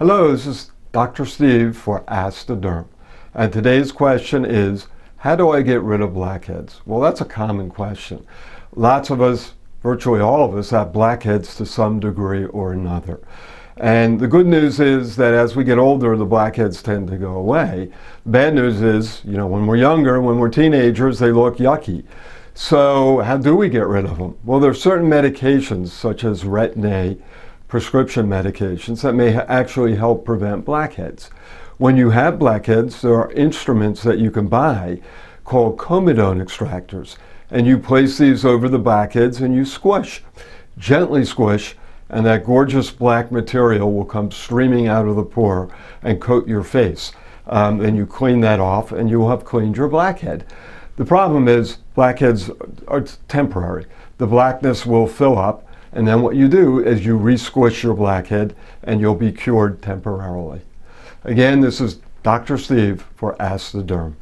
Hello, this is Dr. Steve for Ask the Derm. And today's question is How do I get rid of blackheads? Well, that's a common question. Lots of us, virtually all of us, have blackheads to some degree or another. And the good news is that as we get older, the blackheads tend to go away. Bad news is, you know, when we're younger, when we're teenagers, they look yucky. So, how do we get rid of them? Well, there are certain medications, such as Retin-A, prescription medications that may actually help prevent blackheads. When you have blackheads, there are instruments that you can buy called comedone extractors, and you place these over the blackheads and you squish, gently squish, and that gorgeous black material will come streaming out of the pore and coat your face. Um, and you clean that off, and you will have cleaned your blackhead. The problem is blackheads are temporary. The blackness will fill up, and then what you do is you re-squish your blackhead and you'll be cured temporarily. Again, this is Dr. Steve for Ask the Derm.